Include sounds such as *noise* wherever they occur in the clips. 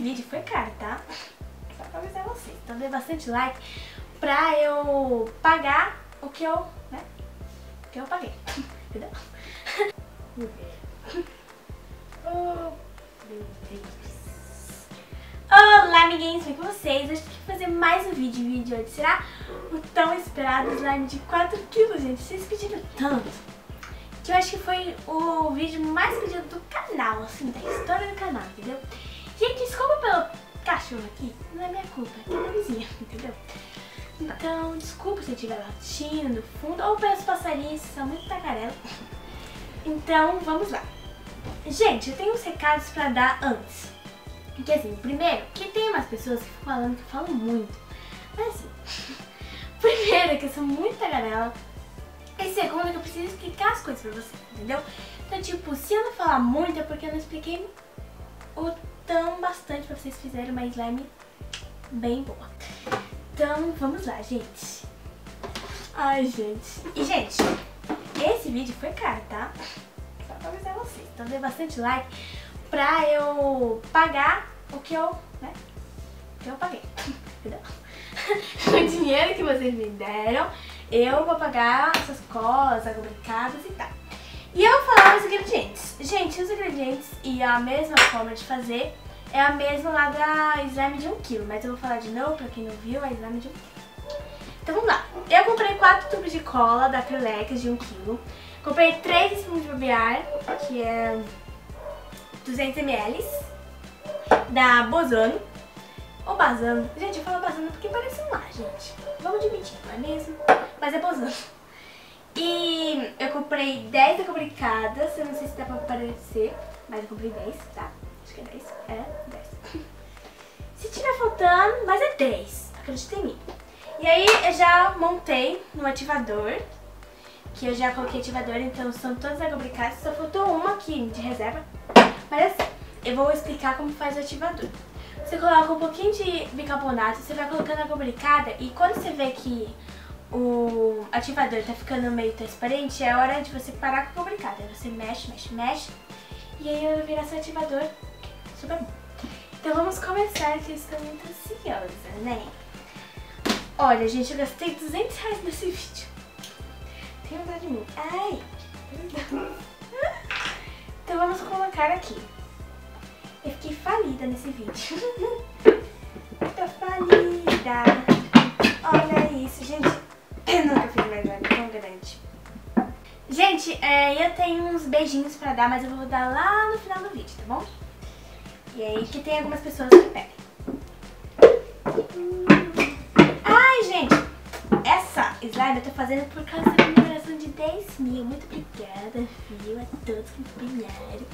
esse vídeo foi caro, tá? Só pra avisar vocês. Então dê bastante like pra eu pagar o que eu, né? O que eu paguei. Entendeu? oh, meu Deus. Olá, amiguinhos, bem com vocês? Hoje eu vou fazer mais um vídeo. O vídeo hoje será o tão esperado slime de 4 quilos, gente. Vocês pediram tanto que eu acho que foi o vídeo mais pedido do canal, assim, da história do canal, entendeu? Gente, desculpa pelo cachorro aqui, não é minha culpa, é da vizinha, *laughs* entendeu? Então, desculpa se eu estiver latindo no fundo, ou pelos passarinhos, são muito tagarela. Então, vamos lá. Gente, eu tenho uns recados pra dar antes. Porque assim, primeiro, que tem umas pessoas que ficam falando que eu falo muito. Mas assim, *laughs* primeiro que eu sou muito tagarela. E segundo que eu preciso explicar as coisas pra você, entendeu? Então tipo, se eu não falar muito é porque eu não expliquei o tão bastante pra vocês fizerem uma slime bem boa. Então vamos lá, gente. Ai, gente. E gente, esse vídeo foi caro, tá? Só pra avisar vocês. Então dê bastante like pra eu pagar o que eu, né, o que eu paguei, entendeu? *laughs* o dinheiro que vocês me deram, eu vou pagar essas colas, agobricadas e tal. E eu vou falar os ingredientes. Gente, os ingredientes e a mesma forma de fazer é a mesma lá da slime de 1kg, mas eu vou falar de novo pra quem não viu, a slime de 1kg. Então vamos lá. Eu comprei 4 tubos de cola da Acrylex de 1kg. Comprei 3 espumos de barbear, que é 200ml da Bozano. Ou Bazano. Gente, eu falo Bazano porque parece um lá, gente. Vamos admitir, não é mesmo? Mas é Bozano. E eu comprei 10 acubricadas, eu não sei se dá pra aparecer, mas eu comprei 10, tá? Acho que é 10. É, 10. *laughs* Se tiver faltando, mas é 10. Acredita em mim. E aí eu já montei no ativador, que eu já coloquei ativador, então são todas acubricadas. Só faltou uma aqui de reserva, mas assim, eu vou explicar como faz o ativador. Você coloca um pouquinho de bicarbonato, você vai colocando a lubricada e quando você vê que o ativador tá ficando meio transparente, é hora de você parar com a lubricada. Aí você mexe, mexe, mexe e aí vai virar seu ativador super bom. Então vamos começar que eu estou muito ansiosa, né? Olha, gente, eu gastei 200 reais nesse vídeo. Tem vontade de mim. Ai. Então vamos colocar aqui. Eu fiquei falida nesse vídeo. *laughs* Tô falida. Olha isso, gente. Nunca fiz mais nada tão grande. Gente, é, eu tenho uns beijinhos pra dar, mas eu vou dar lá no final do vídeo, tá bom? E aí que tem algumas pessoas que pedem. Ai, gente, essa slime eu tô fazendo por causa da comemoração de 10 mil. Muito obrigada, viu, a todos que me acompanharam.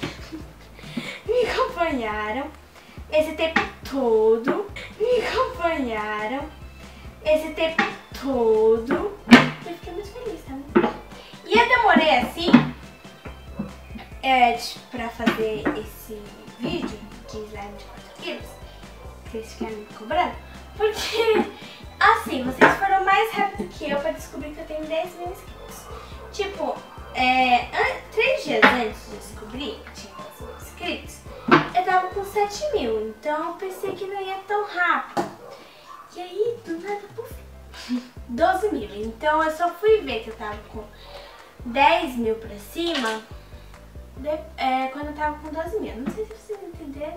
*laughs* me acompanharam esse tempo todo. Me acompanharam esse tempo todo. Eu fiquei muito feliz, tá? E eu demorei assim é, pra fazer esse vídeo de slime de 4 quilos. Eles ficaram me cobrando. Porque, assim, vocês foram mais rápido que eu pra descobrir que eu tenho 10 mil inscritos. Tipo, é, três dias antes de descobrir que tinha 10 mil inscritos, eu tava com 7 mil. Então eu pensei que não ia tão rápido. E aí, do nada, puf, 12 mil. Então eu só fui ver que eu tava com 10 mil pra cima de, é, quando eu tava com 12 mil. Não sei se vocês entenderam,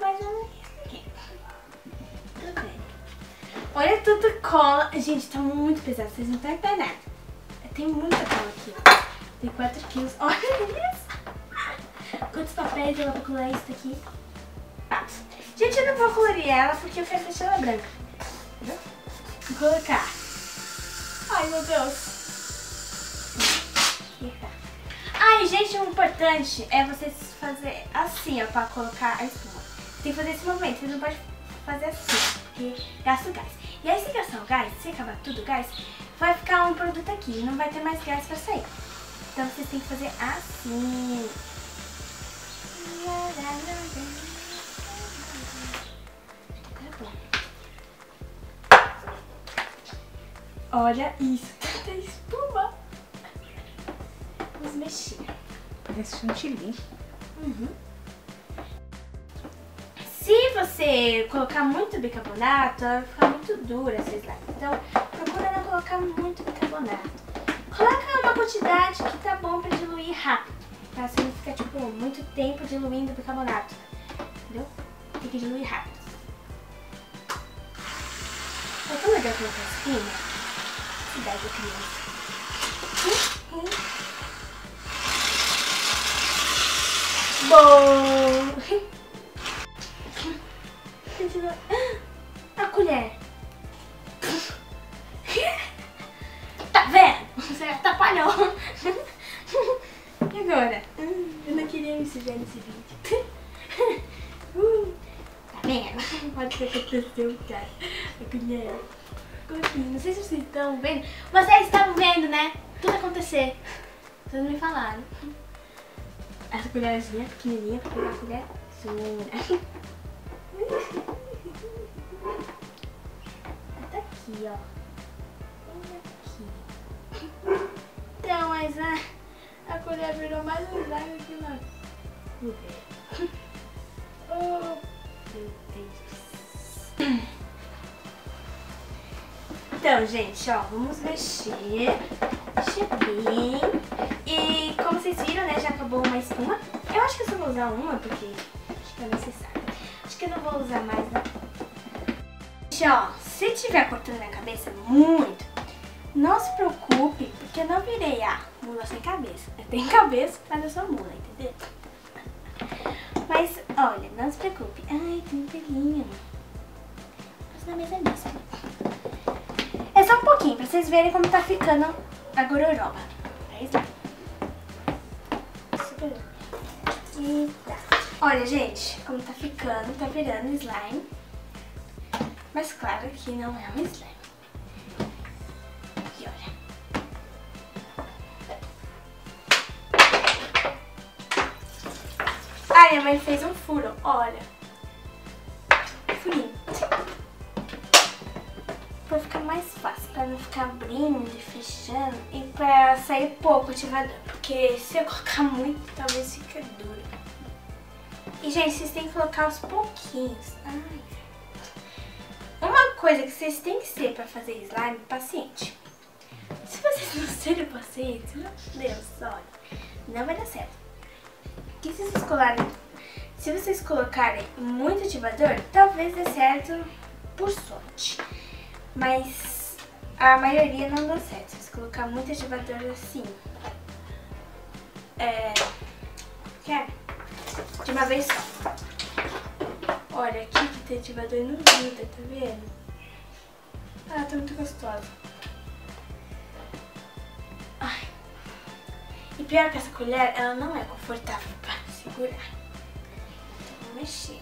mas eu não aqui. Tudo bem. Olha tudo cola. Gente, tá muito pesado, vocês não estão entendendo. Tem muita cola aqui. Tem 4 quilos. Olha isso. Quantos papéis eu vou colorir isso aqui? Gente, eu não vou colorir ela porque eu quero deixar ela branca. Entendeu? Colocar. Ai, meu Deus. Ai, gente, o importante é vocês fazer assim, ó, pra colocar a espuma. Você tem que fazer esse movimento, você não pode fazer assim, porque gasta o gás. E aí, se gastar o gás, se acabar tudo o gás, vai ficar um produto aqui, não vai ter mais gás pra sair. Então, vocês têm que fazer assim. Olha isso, tanta espuma. Vamos mexer. Parece chantilly. Uhum. Se você colocar muito bicarbonato, ela vai ficar muito dura essa slime. Então, procura não colocar muito bicarbonato. Coloca uma quantidade que tá bom pra diluir rápido. Pra você não ficar, tipo, muito tempo diluindo bicarbonato. Entendeu? Tem que diluir rápido. É tão legal colocar espinha. Cidade da criança. Bom! A colher. Tá vendo? Você atrapalhou. E agora? Eu não queria me sujar nesse vídeo. Tá vendo? Pode ser que aconteceu, cara. A colher. Não sei se vocês estão vendo. Vocês estão vendo, né? Tudo acontecer. Vocês me falaram. Essa colherzinha pequenininha pra pegar a colher sua. *laughs* Tá aqui, ó. Aqui. Então, mas a, a colher virou mais um slime que uma. *laughs* Oh, meu Deus. Então, gente, ó, vamos mexer. Mexer bem. E como vocês viram, né, já acabou uma espuma. Eu acho que eu só vou usar uma, porque acho que é necessário. Acho que eu não vou usar mais, né? Gente, ó, se tiver cortando minha cabeça muito, não se preocupe, porque eu não virei a mula sem cabeça. Eu tenho cabeça, mas eu sou mula, entendeu? Mas, olha, não se preocupe. Ai, tem um pelinho. Mas na mesa mesmo. Só um pouquinho, pra vocês verem como tá ficando a gororoba. É. Eita. Olha, gente, como tá ficando, tá virando slime. Mas claro que não é um slime. E olha. Ai, minha mãe fez um furo, olha. Ficar abrindo e fechando. E pra sair pouco ativador. Porque se eu colocar muito, talvez fique duro. E, gente, vocês têm que colocar aos pouquinhos. Ai. Uma coisa que vocês têm que ser pra fazer slime, paciente. Se vocês não serem pacientes, meu Deus, olha, não vai dar certo. Que se vocês colarem, se vocês colocarem muito ativador, talvez dê certo por sorte. Mas a maioria não dá certo. Se colocar muito ativador assim, é... Quer? De uma vez só. Olha, aqui que tem ativador não gruda, tá vendo? Ah, tá muito gostosa. Ai. E pior que essa colher, ela não é confortável pra segurar. Então vou mexer.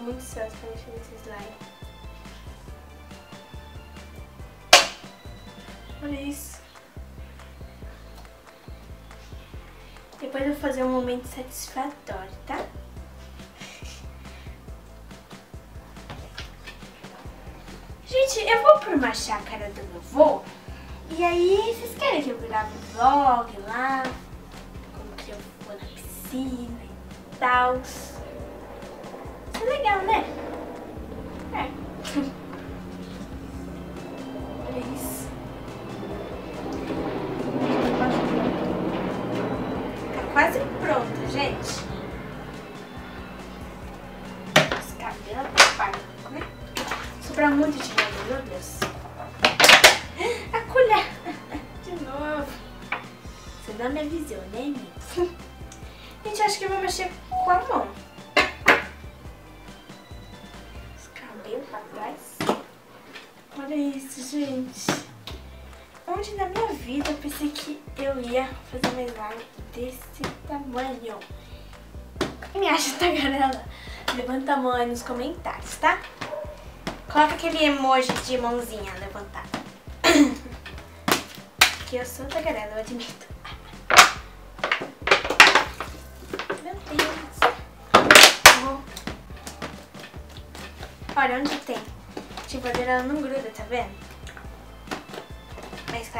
Tô muito ansiosa pra mexer nesse slime. Olha isso. Depois eu vou fazer um momento satisfatório, tá? Gente, eu vou por uma chácara do meu avô. E aí, vocês querem que eu grave um vlog lá? Como que eu vou na piscina e tal. Isso é Na minha vida eu pensei que eu ia fazer uma slime desse tamanho? Me acha tagarela? Levanta a mão aí nos comentários, tá? Coloca aquele emoji de mãozinha levantada. *coughs* Que eu sou tagarela, eu admito. Meu Deus. Olha onde tem. Tipo, a não gruda, tá vendo?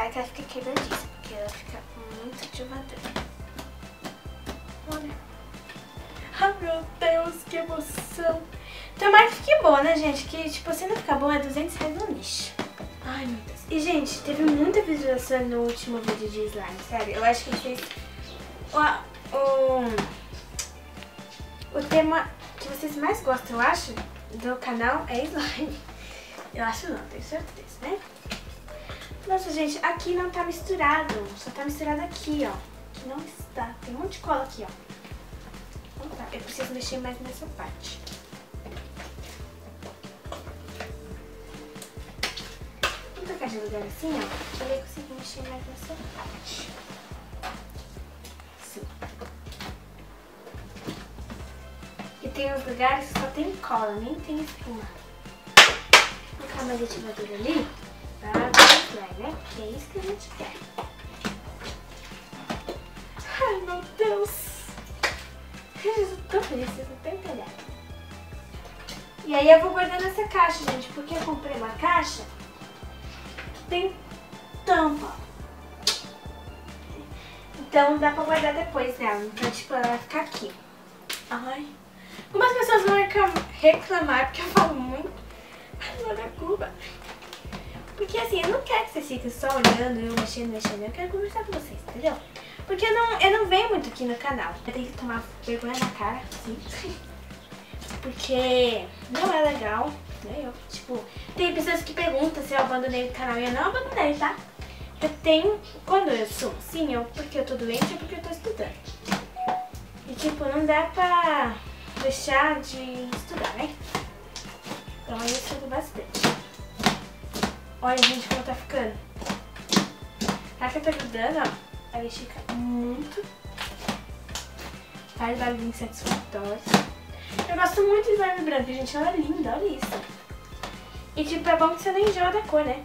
Que ela fica quebradiça, porque ela fica muito ativadora. Olha. Ai, meu Deus, que emoção. Tomara que fique boa, né, gente? Que, tipo, se não ficar bom, é 200 reais no lixo. Ai, meu Deus. E, gente, teve muita visualização no último vídeo de slime, sério. Eu acho que vocês... O, o, o tema que vocês mais gostam, eu acho, do canal é slime. Eu acho não, tenho certeza, né? Nossa, gente, aqui não tá misturado. Só tá misturado aqui, ó. Aqui não está. Tem um monte de cola aqui, ó. Eu preciso mexer mais nessa parte. Vamos trocar de lugar assim, ó. Que eu consigo mexer mais nessa parte. Assim. E tem uns lugares que só tem cola, nem tem espuma. Vou colocar mais ativador ali slime, né? Que é isso que a gente quer. Ai, meu Deus. Eu tô feliz, vocês não estão entendendo. E aí eu vou guardar nessa caixa, gente, porque eu comprei uma caixa que tem tampa. Então dá pra guardar depois nela. Então, tipo, ela vai ficar aqui. Ai. Algumas pessoas vão reclamar porque eu falo muito. Mas não é culpa. Porque assim, eu não quero que vocês fiquem só olhando, eu mexendo, mexendo. Eu quero conversar com vocês, entendeu? Porque eu não, eu não venho muito aqui no canal. Eu tenho que tomar vergonha na cara, sim. Porque não é legal, né? Eu, tipo, tem pessoas que perguntam se eu abandonei o canal e eu não abandonei, tá? Eu tenho, quando eu sou sim, eu, porque eu tô doente ou porque eu tô estudando. E tipo, não dá pra deixar de estudar, né? Então eu estudo bastante. Olha, gente, como tá ficando. Será que tô ajudando, ó? Ela fica muito. Faz barulhinho satisfatório. Eu gosto muito de slime branco, gente. Ela é linda, olha isso. E tipo, é bom que você não enjoa da cor, né?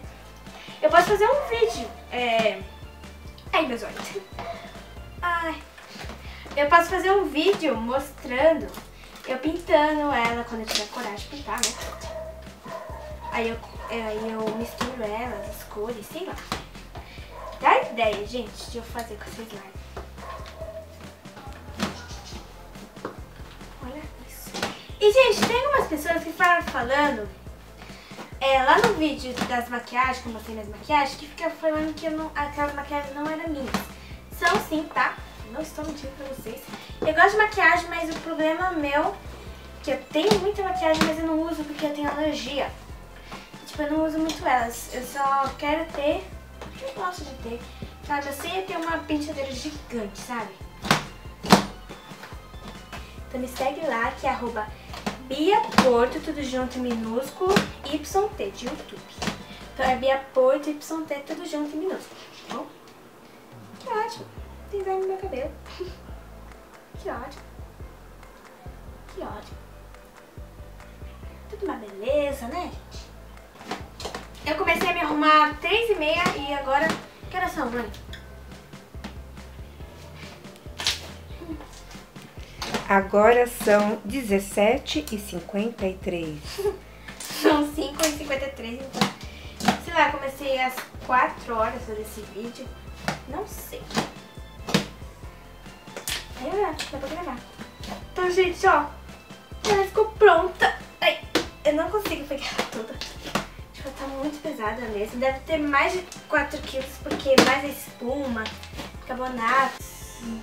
Eu posso fazer um vídeo. É... Ai, meus olhos. Ai. Eu posso fazer um vídeo mostrando eu pintando ela quando eu tiver coragem de pintar, né? Aí eu, aí eu misturo ela, as cores, sei lá. Dá ideia, gente, de eu fazer com essa slime. Olha isso. E, gente, tem algumas pessoas que falam falando é, lá no vídeo das maquiagens, que eu mostrei minhas maquiagens, que fica falando que não, aquelas maquiagens não eram minhas. São sim, tá? Não estou mentindo pra vocês. Eu gosto de maquiagem, mas o problema meu que eu tenho muita maquiagem, mas eu não uso porque eu tenho alergia. Tipo, eu não uso muito elas. Eu só quero ter... Eu gosto de ter. Sabe, eu sei ter uma penteadeira gigante, sabe? Então me segue lá, que é arroba Bia Porto, tudo junto minúsculo, YT de YouTube. Então é Bia Porto, YT, tudo junto em minúsculo, tá bom? Que ótimo. Tem verme no meu cabelo. *laughs* que ótimo. Que ótimo. Tudo uma beleza, né? Eu comecei a me arrumar três e meia e agora... Que horas são, mãe? Agora são 17h53. *laughs* são 5h53, então... Sei lá, comecei às 4 horas fazer esse vídeo. Não sei. Aí, dá pra gravar. Então, gente, ó. Ela ficou pronta. Ai, eu não consigo pegar ela toda. Tipo, tá muito pesada mesmo. Deve ter mais de 4 quilos, porque mais a espuma, carbonato. Slime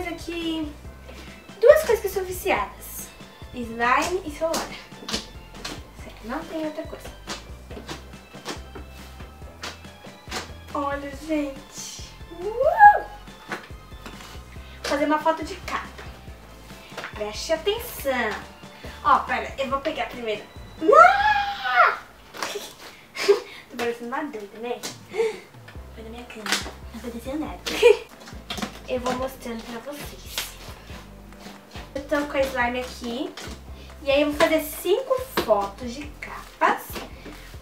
coisa que... Duas coisas que são viciadas. Slime e celular. Sério, não tem outra coisa. Olha, gente. Uh! fazer uma foto de capa. Preste atenção. Ó, pera, eu vou pegar primeiro. Ah! *laughs* Tô parecendo uma doida, né? Foi na minha cama. Não aconteceu nada. *laughs* Eu vou mostrando pra vocês. Eu tô com a slime aqui. E aí eu vou fazer cinco fotos de capas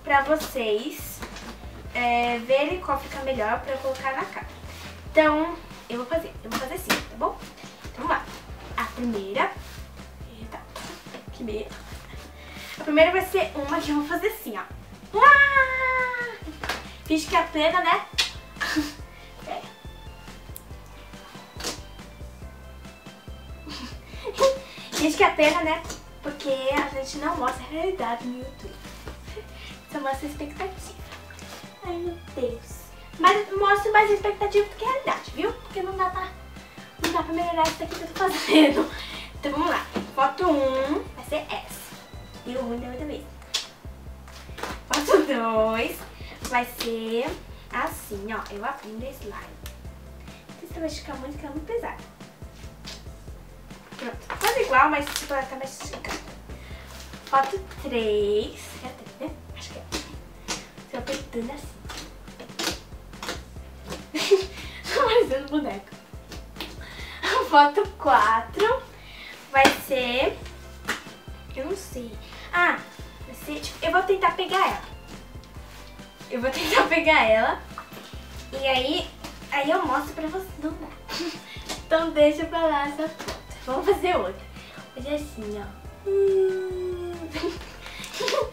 pra vocês é, verem qual fica melhor pra eu colocar na capa. Então, eu vou fazer. Eu vou fazer cinco, tá bom? Então, vamos lá. A primeira... Eita, que medo. A primeira vai ser uma que eu vou fazer assim, ó. Ah! Finge que é plena, né? *laughs* que é plena, né? Porque a gente não mostra a realidade no YouTube. *laughs* Só mostra a expectativa. Ai, meu Deus. Mas mostra mais expectativa do que a realidade, viu? Porque não dá pra, não dá pra melhorar isso daqui que eu tô fazendo. *laughs* Então vamos lá. Foto 1 um, vai ser essa. O ruim da outra vez. Foto 2 vai ser assim, ó. Eu abrindo a slime. Não sei se vai esticar muito, porque é muito pesado. Pronto. Quase igual, mas tipo, ela tá mais esticada. Foto 3. É 3, né? Acho que é. Estou apertando assim. Tô parecendo boneco. Foto 4 vai ser... Eu não sei. Ah, vai ser... Tipo, eu vou tentar pegar ela. Eu vou *laughs* tentar pegar ela. E aí, aí eu mostro pra você. Não dá. *laughs* Então deixa pra lá essa foto. Vamos fazer outra. Fazer assim, ó. *laughs*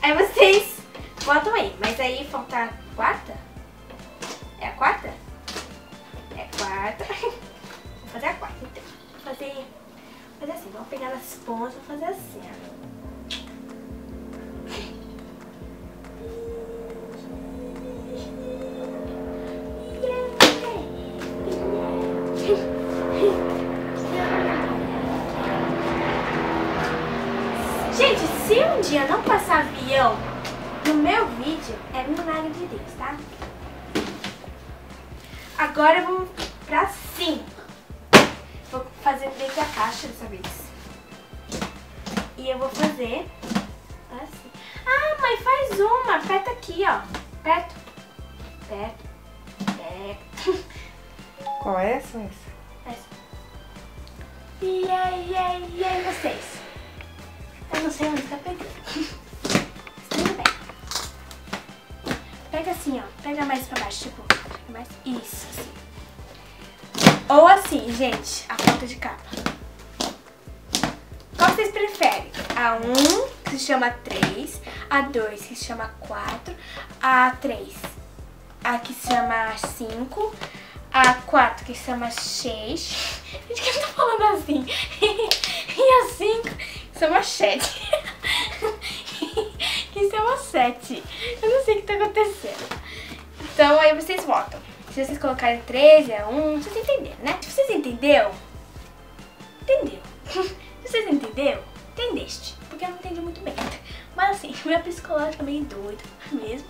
Aí vocês botam aí. Mas aí falta quarta? É a quarta? É a quarta. *laughs* Vou fazer a quarta, então. Vou fazer, fazer assim. Vamos pegar nas pontas e fazer assim, ó. Gente, se um dia não passar avião no meu vídeo, é milagre de Deus, tá? Agora vamos pra cima. Vou fazer dentro da caixa dessa vez. E eu vou fazer assim. Ah, mãe, faz uma. Aperta aqui, ó. Perto. Perto. Perto. Qual é essa? essa? Essa. E aí, e aí, e aí, vocês? Eu não sei onde tá pegando. Mas tudo bem. Pega assim, ó. Pega mais pra baixo, tipo. Mais. Isso, assim. Ou assim, gente, a foto de capa. Qual vocês preferem? A 1, que se chama 3, a 2, que se chama 4, a 3, a que se chama 5, a 4, que se chama 6. Gente, que eu tô falando assim? *laughs* e a 5, que se chama 7. que se chama 7. Eu não sei o que tá acontecendo. Então aí vocês votam. Se vocês colocarem 13 a 1, vocês entenderam, né? Se vocês entenderam, entendeu. *laughs* Se vocês entenderam, entendeste. Porque eu não entendi muito bem. Mas assim, *laughs* meu psicológico é meio doido *laughs* mesmo.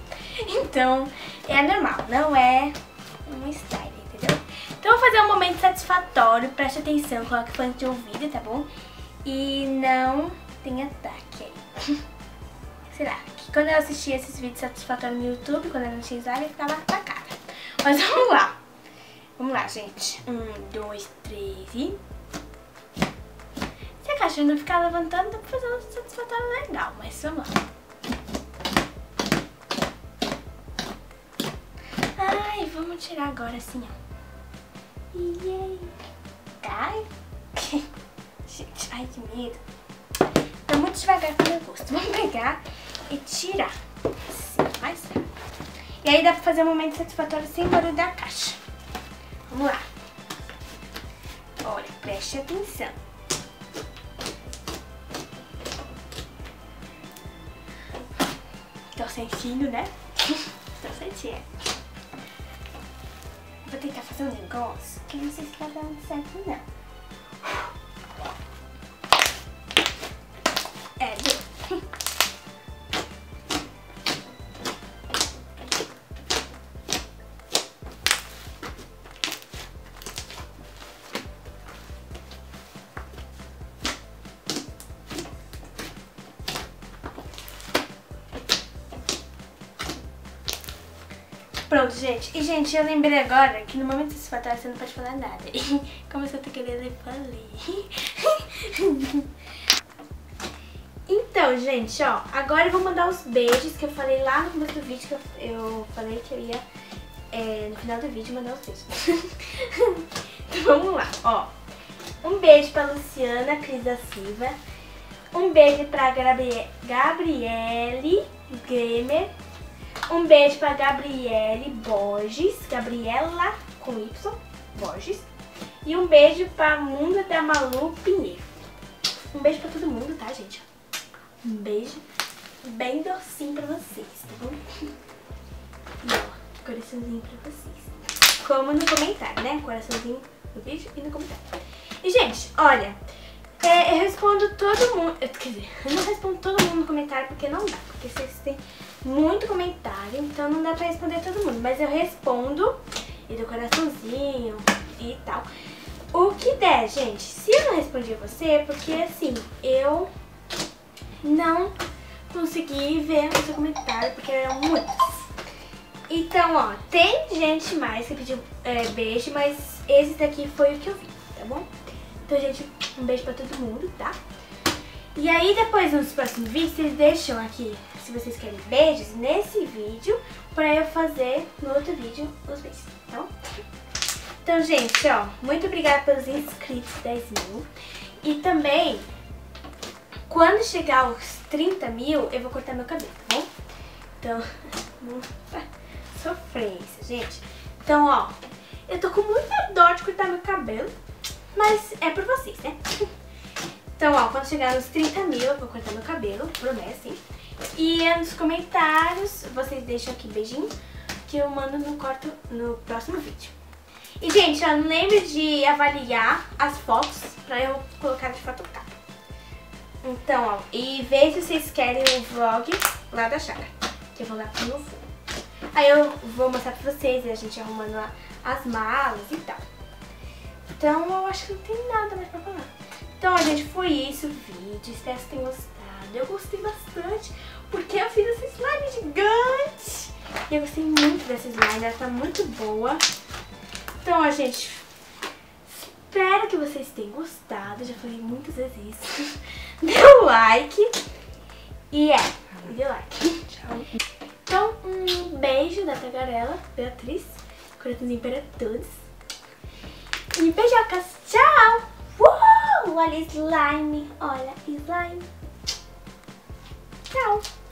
Então, é normal, não é um style, entendeu? Então eu vou fazer um momento satisfatório, preste atenção, coloque fone de ouvido, tá bom? E não tem ataque. *laughs* Será? Que quando eu assistia esses vídeos satisfatórios no YouTube, quando eu não tinha slime, eu ficava atacada. Mas vamos lá. Vamos lá, gente. Um, dois, três e... Se a caixa não ficar levantando, dá pra fazer um satisfatório legal. Mas vamos lá. Ai, vamos tirar agora assim, ó. E aí? *laughs* Gente, ai que medo. Tá muito devagar com o meu gosto. Vamos pegar e tirar. Assim, mais rápido. E aí dá pra fazer um momento satisfatório sem barulho da caixa. Vamos lá. Olha, preste atenção. Tô sentindo, né? *laughs* Tô sentindo. Vou tentar fazer um negócio que não sei se vai dar certo, não. Gente. E, gente, eu lembrei agora que no momento desse fatal você não pode falar nada. *laughs* Como eu tô querendo, eu falei. *laughs* Então, gente, ó, agora eu vou mandar os beijos que eu falei lá no começo do vídeo, que eu, eu falei que eu ia, é, no final do vídeo, mandar os beijos. *laughs* então, vamos lá, ó. Um beijo pra Luciana Cris da Silva. Um beijo pra Gabriele Gamer. Um beijo pra Gabriele Borges, Gabriela com Y, Borges. E um beijo pra Munda da Malu Pinheiro. Um beijo pra todo mundo, tá, gente? Um beijo bem docinho pra vocês, tá bom? E ó, coraçãozinho pra vocês. Como no comentário, né? Coraçãozinho no vídeo e no comentário. E, gente, olha, é, eu respondo todo mundo, quer dizer, eu não respondo todo mundo no comentário porque não dá, porque vocês têm muito comentário, então não dá pra responder todo mundo, mas eu respondo e do coraçãozinho e tal. O que der, gente, se eu não respondi você, é porque assim, eu não consegui ver o seu comentário, porque eram muitos. Então, ó, tem gente mais que pediu é, beijo, mas esse daqui foi o que eu vi, tá bom? Então, gente, um beijo pra todo mundo, tá? E aí, depois, nos próximos vídeos, vocês deixam aqui, se vocês querem beijos, nesse vídeo, pra eu fazer no outro vídeo os beijos, tá bom? Então, gente, ó, muito obrigada pelos inscritos, 10 mil. E também quando chegar aos 30 mil, eu vou cortar meu cabelo, tá bom? Então, *laughs* sofrência, gente. Então, ó, eu tô com muita dor de cortar meu cabelo, mas é por vocês, né? Então, ó, quando chegar nos 30 mil, eu vou cortar meu cabelo, prometo, sim. E nos comentários, vocês deixam aqui beijinho, que eu mando no, corto, no próximo vídeo. E, gente, ó, não lembre de avaliar as fotos pra eu colocar de foto capa. Então, ó, e veja se vocês querem o vlog lá da chácara, que eu vou lá pro meu fogo. Aí eu vou mostrar pra vocês, a gente arrumando lá as malas e tal. Então, eu acho que não tem nada mais pra falar. Então, gente, foi isso o vídeo. Espero que tenham gostado. Eu gostei bastante, porque eu fiz essa slime gigante. E eu gostei muito dessa slime, ela tá muito boa. Então, ó, gente, espero que vocês tenham gostado. Já falei muitas vezes isso. *laughs* Dê um like. E é, dê like. Tchau. Então, um beijo da tagarela, Beatriz. Coraçãozinho para todos. E beijocas. Tchau. Uou, olha slime. Olha slime. Tchau.